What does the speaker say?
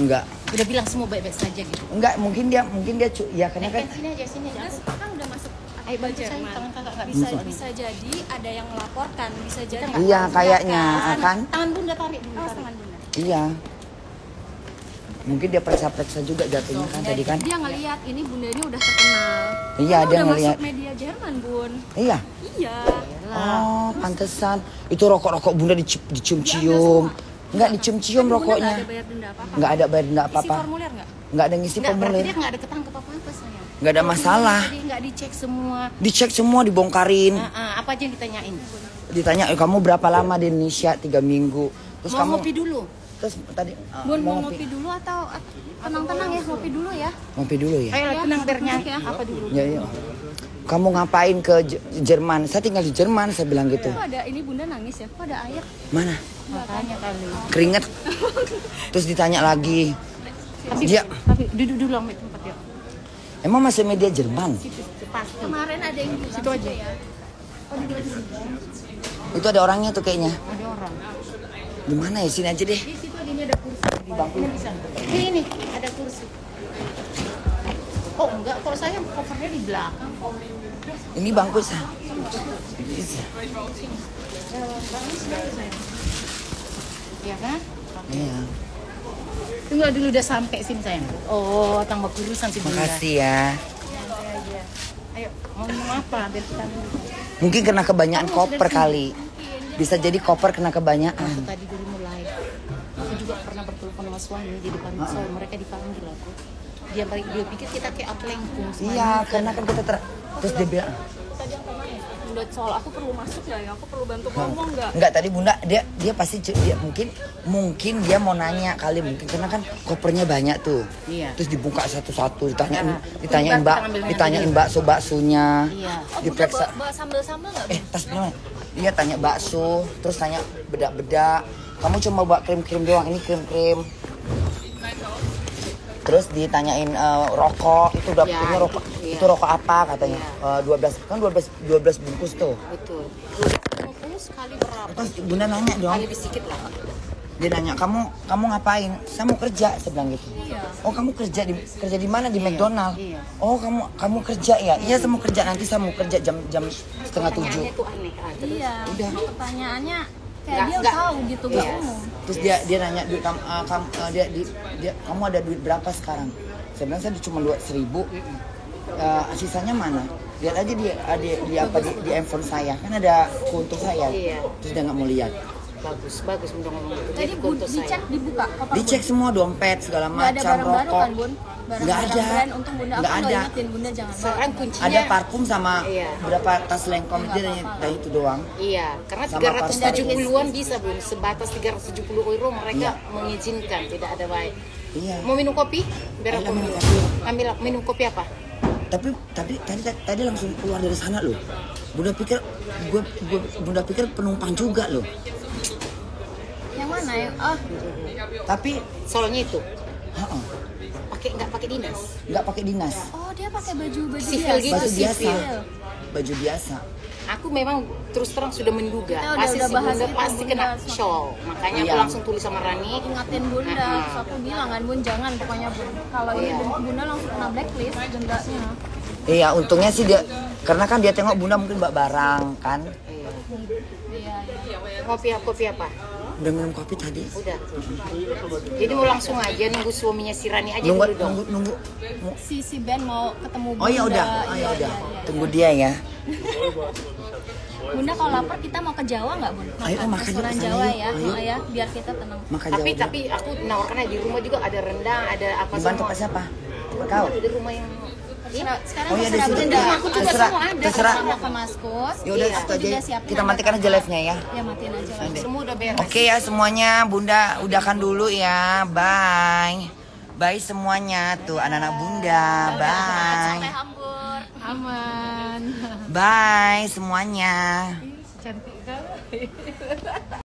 Enggak. Udah bilang semua baik-baik saja gitu. Enggak, mungkin dia mungkin dia cu- ya karena kan Kan sini aja, sini aja. Kan sekarang udah masuk Ayo bantu saya, Jerman. tangan kakak nggak bisa bisa. bisa jadi ada yang melaporkan bisa jadi Iya, kayaknya kan? kan. Tangan bunda tarik dulu. oh tarik. tangan bunda Iya. Mungkin dia periksa-periksa juga jatuhnya kan tadi kan. dia ngelihat ini bunda ini udah terkenal Iya, Karena dia udah ngelihat. masuk media Jerman bun Iya. iya Oh, pantesan. Itu rokok-rokok Bunda dicium- dicium-cium. Enggak dicium-cium rokoknya. nggak ada bayar denda apa apa Enggak ada bayar enggak isi apa-apa. formulir nggak Enggak ada ngisi Enggak, berarti formulir. dia nggak ada ketangkep apa-apa sayang. Enggak ada masalah. Jadi nggak dicek semua. Dicek semua, dibongkarin. Ah, ah, apa aja yang ditanyain? Ditanya, "Eh, "Kamu berapa lama di Indonesia?" Tiga minggu. Terus Mau kamu ngopi dulu. Terus tadi ah, bun mau ngopi dulu atau at- tenang-tenang ya ngopi dulu ya Ngopi dulu ya. Ayo Ya, tenang bernya. duduk ya. Apa dulu? Ya, iya. Kamu ngapain ke J- Jerman? Saya tinggal di Jerman, saya bilang gitu. kok ada ini bunda nangis ya kok ada air Mana? Makanya kali. Keringet. Terus ditanya lagi. Tapi, Dia tapi duduk dulu ambil tempat ya. emang masih media Jerman? Pasti. kemarin ada yang bilang Situ aja. ya Itu ada orangnya tuh kayaknya. Ada orang. Di mana ya? Sini aja deh. Di situ ini ada kursi di bangku. Ini bisa. Ini, ini ada kursi. Oh enggak, kalau saya covernya di belakang. Ini bangku saya. Iya kan? Iya. Tunggu dulu udah sampai sini sayang. Oh, tambah kurusan sih. Makasih ya. Ayo, mau ngomong apa? Biar kita dulu. Mungkin kena kebanyakan koper kali. Bisa jadi koper kena kebanyakan. Aku tadi dulu mulai. Aku juga pernah bertelepon sama suami di depan saya. Mereka dipanggil aku. Dia dia pikir kita kayak apa lengkung. Iya, karena kan kita ter... Terus dia bilang, bunda soal aku perlu masuk ya ya? Aku perlu bantu ngomong nggak? Enggak tadi bunda dia dia pasti dia mungkin mungkin dia mau nanya kali mungkin karena kan kopernya banyak tuh. Iya. terus dibuka satu-satu ditanyain Nah, ditanyain kita mbak ditanyain bakso baksonya Iya. oh diperiksa. sambal nggak eh tas mana iya tanya bakso terus tanya bedak-bedak. Kamu cuma bawa krim-krim doang ini krim-krim terus ditanyain eh, rokok itu udah Ya, punya rokok iya. itu rokok apa katanya Eh, 12 kan 12 12 bungkus tuh Betul. 50 sekali berapa? terus bunda nanya dong Kali sedikit lah. dia nanya kamu kamu ngapain saya mau kerja saya bilang gitu oh kamu kerja di kerja di mana di McDonald iya. oh kamu kamu kerja ya iya saya mau kerja nanti saya mau kerja jam jam setengah tujuh aneh. Ah, terus iya Udah. pertanyaannya kayak Nggak- dia tahu gitu nggak Iya. umum. Terus dia dia nanya duit kamu eh, kamu eh, dia, di- dia kamu ada duit berapa sekarang? Saya bilang saya cuma dua seribu. Eh, sisanya mana? Lihat aja di di, di apa di, di handphone saya. Kan ada konto saya. Iya. terus dia nggak mau lihat. Bagus, bagus udah ngomong gitu. tadi saya. dicek dibuka dicek semua dompet segala macam barang baru rokok. kan nggak ada. brand untung bunda. Aku nggak ada. ingetin bunda jangan bawa. Sekarang kuncinya ada parfum sama Iya. berapa tas lengkong. Dia dan itu doang. Iya, karena Sama 370-an bisa bun, sebatas 370 euro mereka Iya. mengizinkan, tidak ada baik. iya. Mau minum kopi? Biar aku minum kopi. Ambil. Minum kopi apa? tapi tadi tadi tadi langsung keluar dari sana loh. Bunda pikir gue gue bunda pikir penumpang juga loh. Yang mana ya? Ah tapi Soalnya itu. Heeh, pakai nggak pakai dinas. nggak pakai dinas oh dia pakai baju baju Sivil biasa gitu, baju biasa sivil. baju biasa Aku memang terus terang sudah menduga Kita udah- pasti udah si bahas bunda itu, pasti Bunda. kena shawl. Makanya aku Iya. langsung tulis sama Rani. ingatin bunda ah. terus aku bilang kan bun jangan pokoknya bun kalau ini Iya. bun- bunda langsung kena blacklist dendanya iya untungnya sih dia karena kan dia tengok bunda mungkin bawa barang kan Iya. iya iya Kopi kopi apa? Udah minum kopi tadi. Udah. Jadi mau langsung aja nunggu suaminya si Rani aja nunggu dulu dong. nunggu nunggu. Nunggu- si si Ben mau ketemu bunda oh ya udah. Oh Iya, ya udah. iya, iya. tunggu dia ya. Bunda kalau lapar kita mau ke Jawa nggak bun? Ayo, makan ke sana Jawa ya. Ayo. Oh, ya biar kita tenang. Makan Tapi jauh tapi aku nawarkan di rumah juga ada rendang, ada apa dibantu semua. pak siapa? Kau Ada di rumah yang sekarang Oh iya, terserah Iya, aku juga terserah, semua ada terserah. mau ke Maskus ya udah Iya, aja kita matikan aja live nya ya ya matiin aja semua udah beres. Oke ya semuanya, Bunda udahkan dulu ya. Bye. Bye semuanya tuh anak-anak Bunda. Bye. Aman. Bye semuanya. Cantik kali.